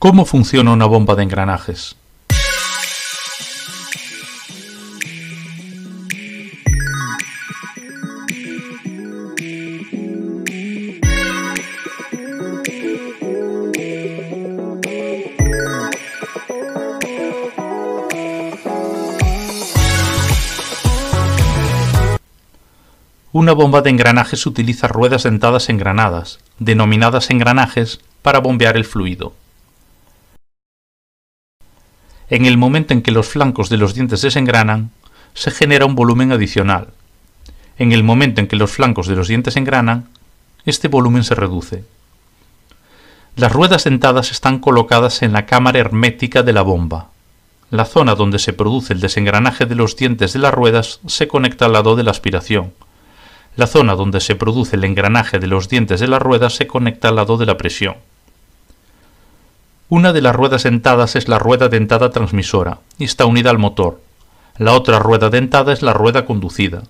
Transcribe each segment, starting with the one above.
¿Cómo funciona una bomba de engranajes? Una bomba de engranajes utiliza ruedas dentadas engranadas, denominadas engranajes, para bombear el fluido. En el momento en que los flancos de los dientes desengranan, se genera un volumen adicional. En el momento en que los flancos de los dientes engranan, este volumen se reduce. Las ruedas dentadas están colocadas en la cámara hermética de la bomba. La zona donde se produce el desengranaje de los dientes de las ruedas se conecta al lado de la aspiración. La zona donde se produce el engranaje de los dientes de las ruedas se conecta al lado de la presión. Una de las ruedas dentadas es la rueda dentada transmisora y está unida al motor. La otra rueda dentada es la rueda conducida.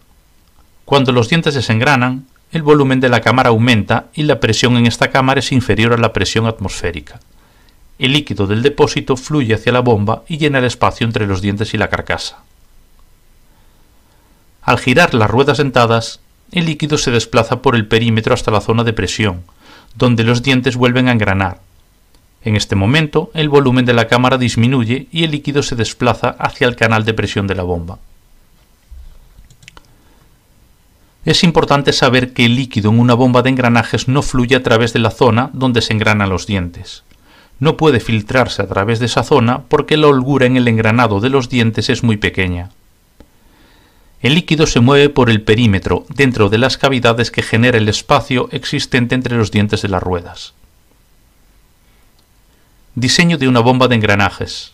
Cuando los dientes desengranan, el volumen de la cámara aumenta y la presión en esta cámara es inferior a la presión atmosférica. El líquido del depósito fluye hacia la bomba y llena el espacio entre los dientes y la carcasa. Al girar las ruedas dentadas, el líquido se desplaza por el perímetro hasta la zona de presión, donde los dientes vuelven a engranar en este momento, el volumen de la cámara disminuye y el líquido se desplaza hacia el canal de presión de la bomba. Es importante saber que el líquido en una bomba de engranajes no fluye a través de la zona donde se engranan los dientes. No puede filtrarse a través de esa zona porque la holgura en el engranado de los dientes es muy pequeña. El líquido se mueve por el perímetro dentro de las cavidades que genera el espacio existente entre los dientes de las ruedas. Diseño de una bomba de engranajes.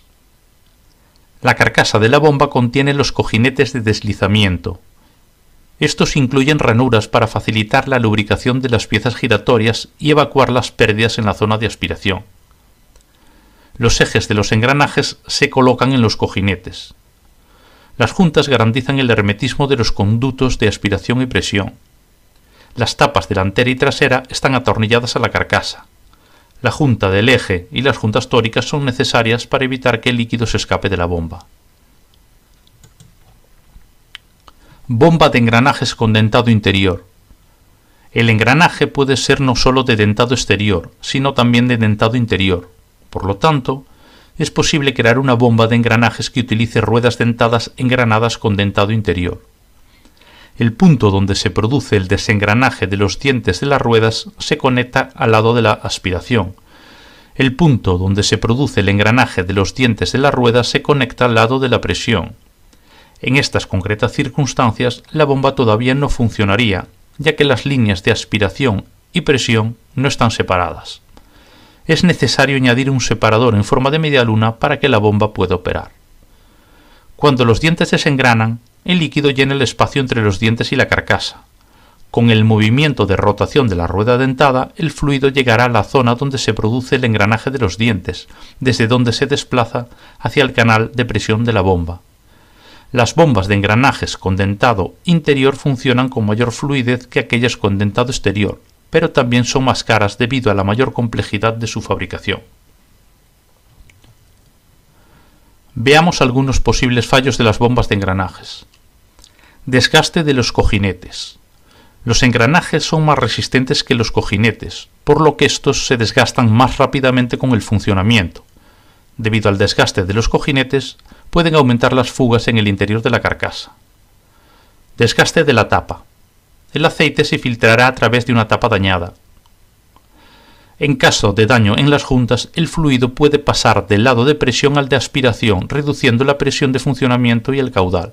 La carcasa de la bomba contiene los cojinetes de deslizamiento. Estos incluyen ranuras para facilitar la lubricación de las piezas giratorias y evacuar las pérdidas en la zona de aspiración. Los ejes de los engranajes se colocan en los cojinetes. Las juntas garantizan el hermetismo de los conductos de aspiración y presión. Las tapas delantera y trasera están atornilladas a la carcasa. La junta del eje y las juntas tóricas son necesarias para evitar que el líquido se escape de la bomba. Bomba de engranajes con dentado interior. El engranaje puede ser no solo de dentado exterior, sino también de dentado interior. Por lo tanto, es posible crear una bomba de engranajes que utilice ruedas dentadas engranadas con dentado interior. El punto donde se produce el desengranaje de los dientes de las ruedas se conecta al lado de la aspiración. El punto donde se produce el engranaje de los dientes de las ruedas se conecta al lado de la presión. En estas concretas circunstancias, la bomba todavía no funcionaría, ya que las líneas de aspiración y presión no están separadas. Es necesario añadir un separador en forma de media luna para que la bomba pueda operar. Cuando los dientes desengranan, el líquido llena el espacio entre los dientes y la carcasa. Con el movimiento de rotación de la rueda dentada, el fluido llegará a la zona donde se produce el engranaje de los dientes, desde donde se desplaza hacia el canal de presión de la bomba. Las bombas de engranajes con dentado interior funcionan con mayor fluidez que aquellas con dentado exterior, pero también son más caras debido a la mayor complejidad de su fabricación. Veamos algunos posibles fallos de las bombas de engranajes. Desgaste de los cojinetes. Los engranajes son más resistentes que los cojinetes, por lo que estos se desgastan más rápidamente con el funcionamiento. Debido al desgaste de los cojinetes, pueden aumentar las fugas en el interior de la carcasa. Desgaste de la tapa. El aceite se filtrará a través de una tapa dañada. En caso de daño en las juntas, el fluido puede pasar del lado de presión al de aspiración, reduciendo la presión de funcionamiento y el caudal.